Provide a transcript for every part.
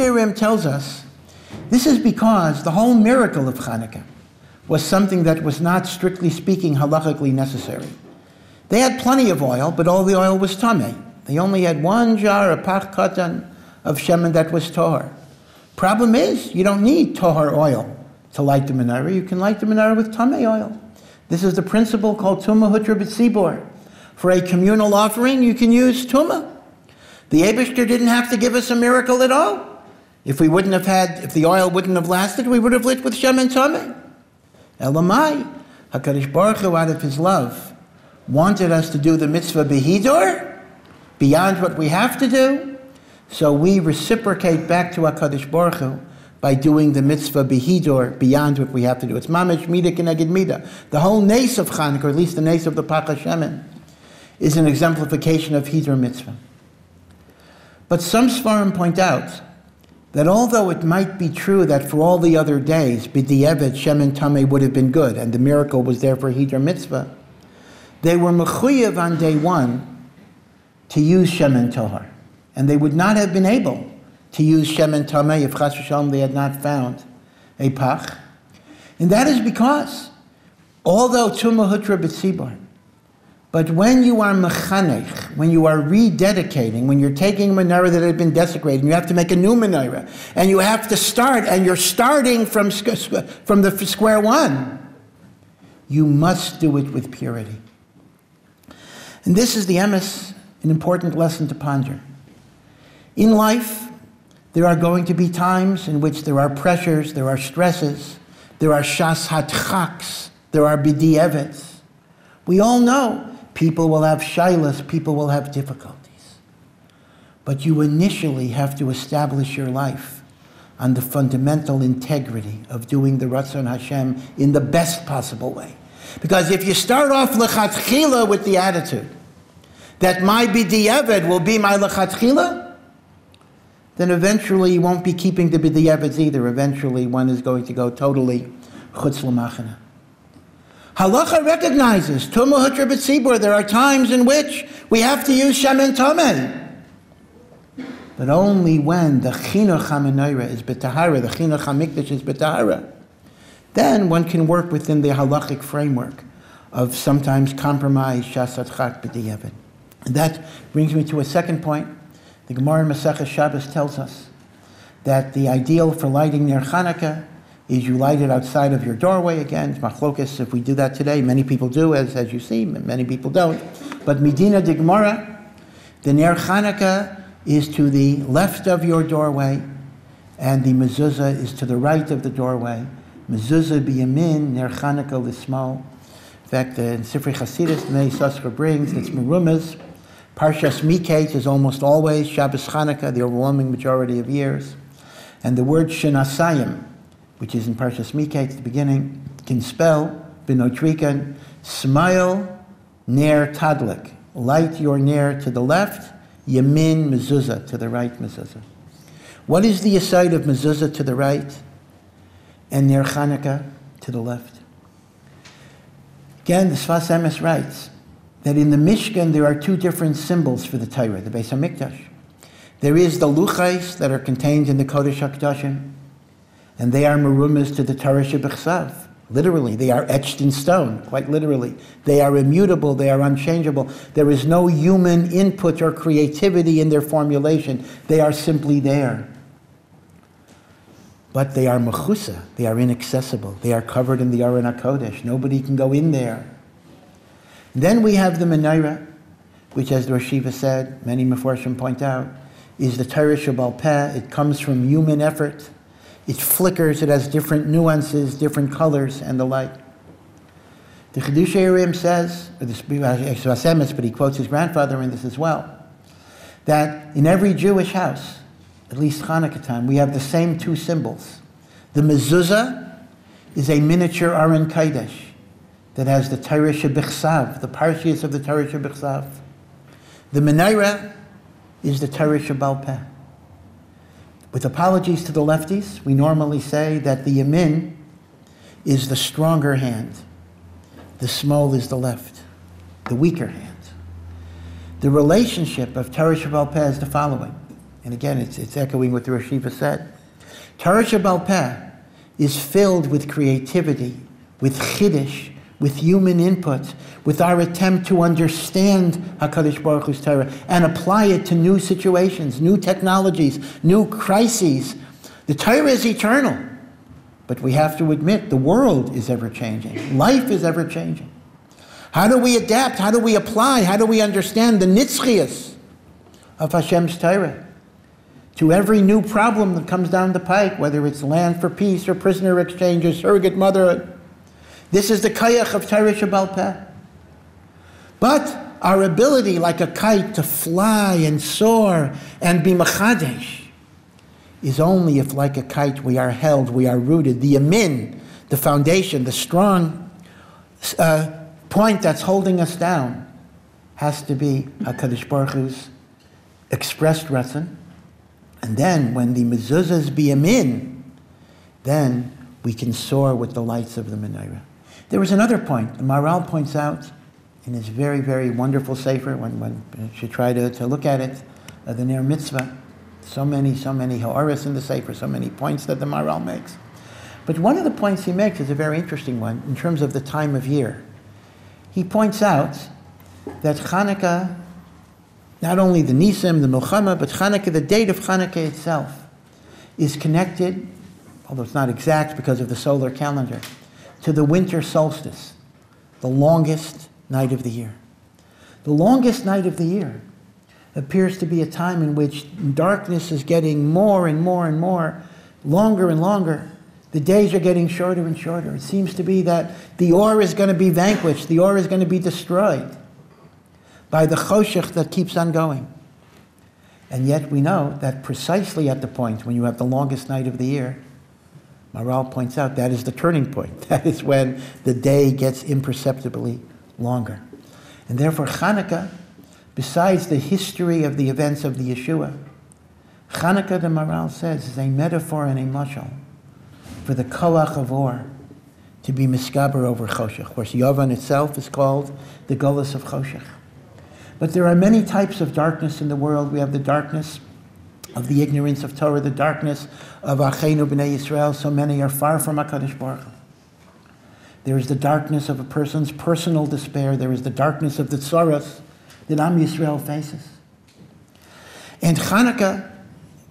HaRim tells us this is because the whole miracle of Hanukkah was something that was not, strictly speaking, halachically necessary. They had plenty of oil, but all the oil was tameh. They only had one jar, of pach katan, of shemen that was tahor. Problem is, you don't need tahor oil to light the menorah. You can light the menorah with tameh oil. This is the principle called tumah hutra b'tzibor. For a communal offering, you can use tumah. The Abishter didn't have to give us a miracle at all. If we wouldn't have had, if the oil wouldn't have lasted, we would have lit with Shemen Tameh. Elamai, HaKadosh Baruch Hu, out of his love, wanted us to do the mitzvah behidor, beyond what we have to do, so we reciprocate back to HaKadosh Baruch Hu by doing the mitzvah behidor beyond what we have to do. It's mamish mida keneged mida. The whole nace of Chanukah, or at least the nace of the Pach Shemen, is an exemplification of hidor mitzvah. But some Svarim point out that although it might be true that for all the other days, B'di'evet, Shemen Tameh would have been good, and the miracle was there for Hidur Mitzvah, they were mechuyev on day one to use Shemen Tohar. And they would not have been able to use Shemen Tameh if Chas V'Shalom they had not found a Pach. And that is because, although Tumah Hutra B'tzibor, but when you are mechanech, when you are rededicating, when you're taking a menorah that had been desecrated, and you have to make a new menorah, and you have to start, and you're starting from, from the square one, you must do it with purity. And this is the emes, an important lesson to ponder. In life, there are going to be times in which there are pressures, there are stresses, there are shas hatchaks, there are bidi We all know People will have shilas, people will have difficulties. But you initially have to establish your life on the fundamental integrity of doing the Ratzon Hashem in the best possible way. Because if you start off lechatchila with the attitude that my b'di'eved will be my lechatchila, then eventually you won't be keeping the b'di'eveds either. Eventually one is going to go totally chutz l'machana. Halacha recognizes Tumah Hutra B'tzibur. There are times in which we have to use Shemen Tameh. But only when the Chinuch HaMenorah is B'tahara, the Chinuch HaMikdash is B'tahara, then one can work within the halachic framework of sometimes compromise Shasat Chak B'di'evin. And that brings me to a second point. The Gemara in Masechah Shabbos tells us that the ideal for lighting Ner Chanukah is you light it outside of your doorway again. Machlokas if we do that today. Many people do, as, as you see, many people don't. But Medina de Gemara, the Ner Chanukah is to the left of your doorway, and the mezuzah is to the right of the doorway. Mezuzah biyamin, Ner Chanukah lismo. In fact, in Sifrei Chasidus, the Meis brings, it's merumas. Parshas Miketz is almost always Shabbos Chanukah, the overwhelming majority of years. And the word Shenasayim, which is in Parshas Miketz at the beginning, can spell binotrikan, smile ner tadlik, light your ner to the left, yamin mezuzah to the right mezuzah. What is the aside of mezuzah to the right and ner Chanukah to the left? Again, the Sfas Emes writes that in the Mishkan there are two different symbols for the Torah, the Beis Hamikdash. There is the luchais that are contained in the Kodesh HaKadoshim, and they are marumas to the Torah Shebechsav. Literally, they are etched in stone, quite literally. They are immutable, they are unchangeable. There is no human input or creativity in their formulation. They are simply there. But they are mechusa, they are inaccessible. They are covered in the Aron HaKodesh. Nobody can go in there. Then we have the Menorah, which, as the Rashiva said, many Meforshim point out, is the Torah Shabal Peh. It comes from human effort. It flickers, it has different nuances, different colors, and the like. The Chiddushei HaRim says, or the Sfas uh, but he quotes his grandfather in this as well, that in every Jewish house, at least Hanukkah time, we have the same two symbols. The mezuzah is a miniature Aron Kodesh that has the Torah Shebichsav, the Parshias of the Torah Shebichsav. The menorah is the Torah Shabal Peh. With apologies to the lefties, we normally say that the Yamin is the stronger hand, the small is the left, the weaker hand. The relationship of Torah Shabbal is the following. And again, it's, it's echoing what the Rosh said. Torah Shabbal is filled with creativity, with chiddush, with human input, with our attempt to understand HaKadosh Baruch Hu's Torah and apply it to new situations, new technologies, new crises. The Torah is eternal, but we have to admit the world is ever changing. Life is ever changing. How do we adapt? How do we apply? How do we understand the nitzchias of Hashem's Torah to every new problem that comes down the pike, whether it's land for peace or prisoner exchanges, surrogate motherhood? This is the kayach of Torah Shabbal Peh. But our ability, like a kite, to fly and soar and be machadesh, is only if, like a kite, we are held, we are rooted. The yamin, the foundation, the strong uh, point that's holding us down, has to be Hakadosh Baruch Hu's expressed ratzon. And then, when the mezuzahs be yamin, then we can soar with the lights of the menorah. There was another point. The Maharal points out in his very, very wonderful sefer, when, when should try to, to look at it, uh, the Ner Mitzvah. So many, so many ha'aris in the sefer, so many points that the Maharal makes. But one of the points he makes is a very interesting one in terms of the time of year. He points out that Hanukkah, not only the Nisim, the Milchama, but Hanukkah, the date of Hanukkah itself, is connected, although it's not exact because of the solar calendar, to the winter solstice, the longest night of the year. The longest night of the year appears to be a time in which darkness is getting more and more and more, longer and longer. The days are getting shorter and shorter. It seems to be that the or is going to be vanquished, the or is going to be destroyed by the choshech that keeps on going. And yet we know that precisely at the point when you have the longest night of the year, Maharal points out that is the turning point. That is when the day gets imperceptibly longer. And therefore, Hanukkah, besides the history of the events of the Yeshua, Hanukkah, the Maharal says, is a metaphor and a mashal for the koach of or, to be miskaber over choshech. Of course, Yovan itself is called the gullus of choshech. But there are many types of darkness in the world. We have the darkness of the ignorance of Torah, the darkness of Achenu b'nei Yisrael. So many are far from HaKadosh Baruch Hu. There is the darkness of a person's personal despair. There is the darkness of the tsaras that Am Yisrael faces. And Hanukkah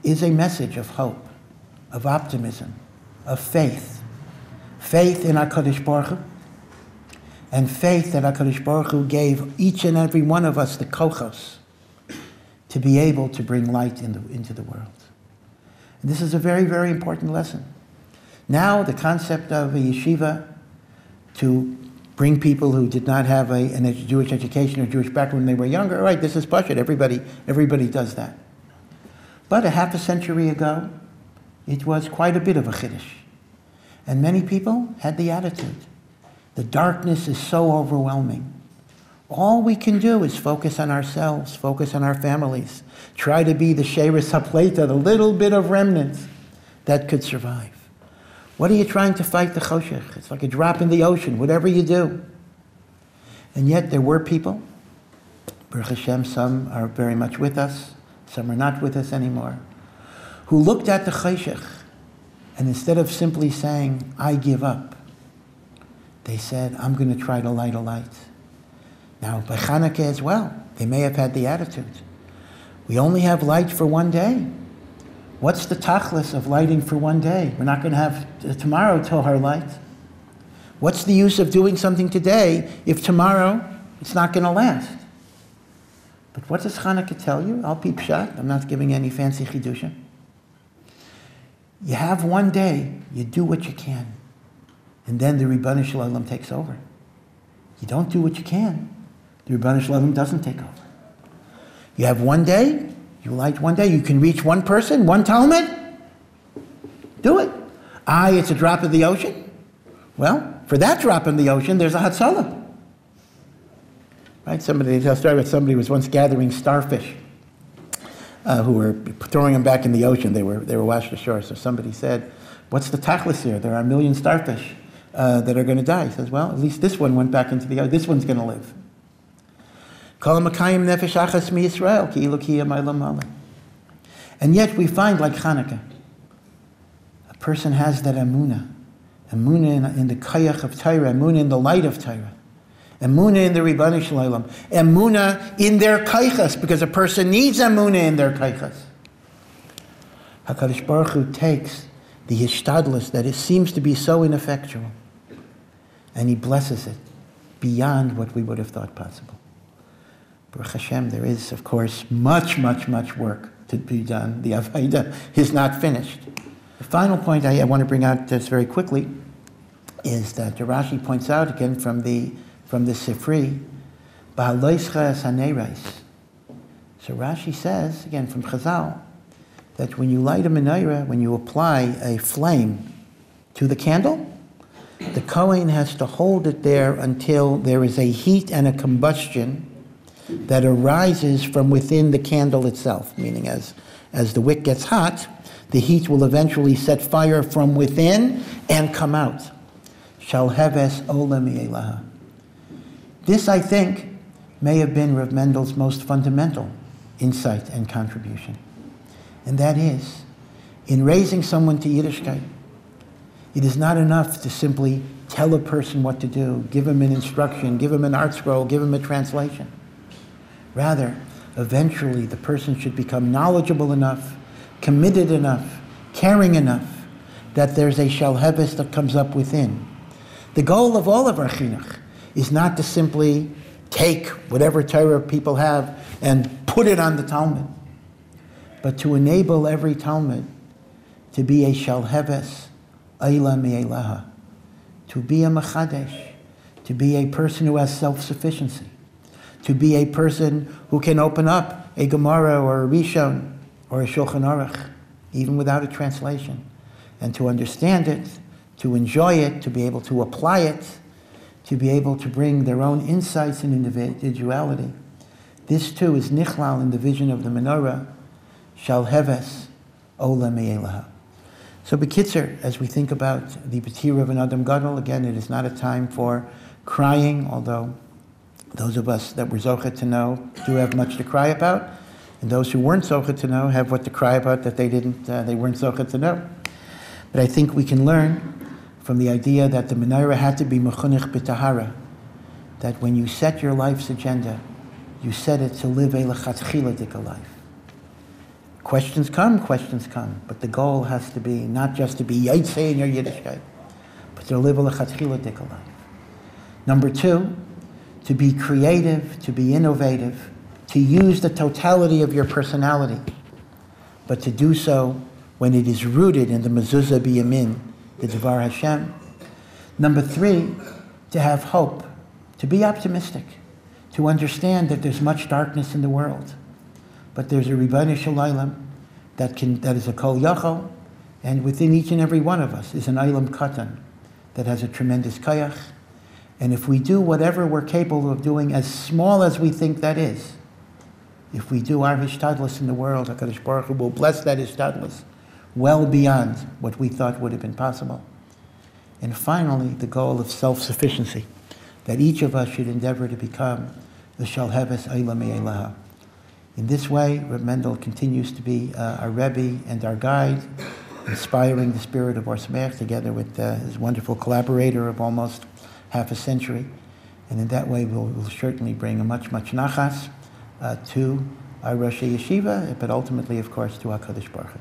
is a message of hope, of optimism, of faith. Faith in HaKadosh Baruch Hu, and faith that HaKadosh Baruch Hu gave each and every one of us the kochos to be able to bring light in the, into the world. And this is a very, very important lesson. Now, the concept of a yeshiva to bring people who did not have a, an Jewish education or Jewish background when they were younger, all right, this is Pashut. Everybody, everybody does that. But a half a century ago, it was quite a bit of a chiddush. And many people had the attitude. The darkness is so overwhelming. All we can do is focus on ourselves, focus on our families, try to be the Sheris HaPleta, the little bit of remnants that could survive. What are you trying to fight the choshech? It's like a drop in the ocean, whatever you do. And yet there were people, Baruch Hashem, some are very much with us, some are not with us anymore, who looked at the choshech and instead of simply saying, I give up, they said, I'm going to try to light a light. Now, by Hanukkah as well, they may have had the attitude. We only have light for one day. What's the tachlis of lighting for one day? We're not going to have tomorrow Tohar light. What's the use of doing something today if tomorrow it's not going to last? But what does Hanukkah tell you? I'll peep shot. I'm not giving any fancy chidushim. You have one day, you do what you can. And then the Ribbana Shalom takes over. You don't do what you can, the Ribbana Shalom doesn't take over. You have one day, you light one day, you can reach one person, one Talmid, do it. I, it's a drop in the ocean. Well, for that drop in the ocean, there's a Hatzalah. Right? Somebody tell a story about somebody was once gathering starfish uh, who were throwing them back in the ocean. They were, they were washed ashore. So somebody said, What's the tachlis here? There are a million starfish uh, that are going to die. He says, Well, at least this one went back into the ocean. This one's going to live. And yet we find, like Hanukkah, a person has that amuna, amuna in, in the kayach of Torah, amuna in the light of Torah, amuna in the Ribbanish Shalom, amuna in their kaychas, because a person needs amuna in their kaychas. HaKadosh Baruch Hu takes the hishtadlus that it seems to be so ineffectual, and he blesses it beyond what we would have thought possible. Baruch Hashem, there is, of course, much, much, much work to be done. The Avaida is not finished. The final point I, I want to bring out just very quickly is that Rashi points out again from the from the Sifri, So Rashi says again from Chazal that when you light a menorah, when you apply a flame to the candle, the Kohen has to hold it there until there is a heat and a combustion that arises from within the candle itself, meaning as, as the wick gets hot, the heat will eventually set fire from within and come out. Shalheves olam This, I think, may have been Rav Mendel's most fundamental insight and contribution. And that is, in raising someone to Yiddishkeit, it is not enough to simply tell a person what to do, give him an instruction, give him an ArtScroll, give him a translation. Rather, eventually the person should become knowledgeable enough, committed enough, caring enough that there's a shalhevis that comes up within. The goal of all of our chinuch is not to simply take whatever Torah people have and put it on the Talmid, but to enable every Talmid to be a shalheves, ayla mi'elaha, to be a machadesh, to be a person who has self-sufficiency to be a person who can open up a Gemara or a Rishon or a Shulchan Aruch, even without a translation, and to understand it, to enjoy it, to be able to apply it, to be able to bring their own insights and individuality. This too is nichlal in the vision of the menorah, shal heves ola me'elaha. So, Bekitzer, as we think about the Batir of an Adam Gadol, again, it is not a time for crying, although those of us that were Zochet to know do have much to cry about, and those who weren't Zochet to know have what to cry about that they didn't, uh, they weren't Zochet to know. But I think we can learn from the idea that the menorah had to be mechunich b'tahara, that when you set your life's agenda, you set it to live a lechatchila life. Questions come, questions come, but the goal has to be not just to be yaitse in your Yiddishkeit, but to live a lechatchila life. Number two, to be creative, to be innovative, to use the totality of your personality, but to do so when it is rooted in the mezuzah biyamin, the Devar Hashem. Number three, to have hope, to be optimistic, to understand that there's much darkness in the world, but there's a Ribbana Shalaylam that, can, that is a Kol Yachol, and within each and every one of us is an Olam Katan that has a tremendous Kayach, and if we do whatever we're capable of doing, as small as we think that is, if we do our hishtadlis in the world, HaKadosh Baruch Hu will bless that hishtadlis well beyond what we thought would have been possible. And finally, the goal of self-sufficiency, that each of us should endeavor to become the Shalheves Eilam Elaha. In this way, Reb Mendel continues to be uh, our Rebbe and our guide, inspiring the spirit of Or Sameach together with uh, his wonderful collaborator of almost half a century. And in that way, we'll, we'll certainly bring a much, much nachas uh, to our Rosh Yeshiva, but ultimately, of course, to HaKadosh Baruch Hu.